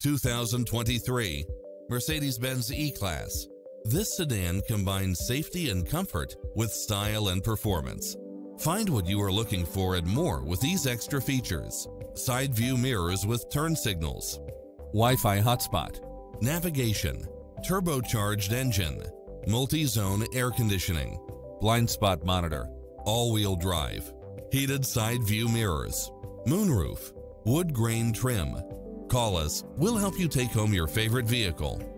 2023 Mercedes-Benz E-Class. This sedan combines safety and comfort with style and performance. Find what you are looking for and more with these extra features. Side view mirrors with turn signals, Wi-Fi hotspot, navigation, turbocharged engine, multi-zone air conditioning, blind spot monitor, all-wheel drive, heated side view mirrors, moonroof, wood grain trim. Call us, we'll help you take home your favorite vehicle.